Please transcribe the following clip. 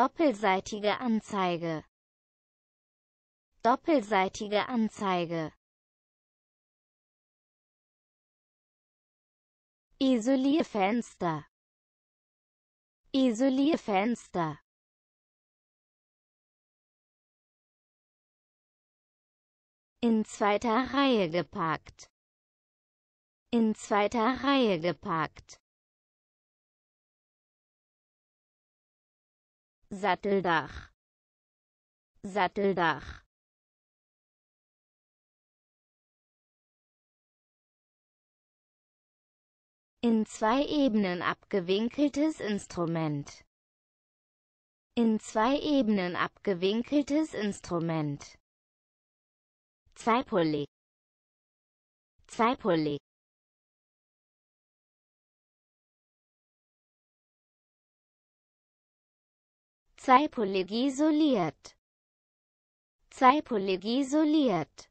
Doppelseitige Anzeige Doppelseitige Anzeige Isolierfenster Isolierfenster In zweiter Reihe geparkt. In zweiter Reihe geparkt. Satteldach. Satteldach. In zwei Ebenen abgewinkeltes Instrument. In zwei Ebenen abgewinkeltes Instrument. Zweipollig. Zweipollig. Zweipolig isoliert. Zweipolig isoliert.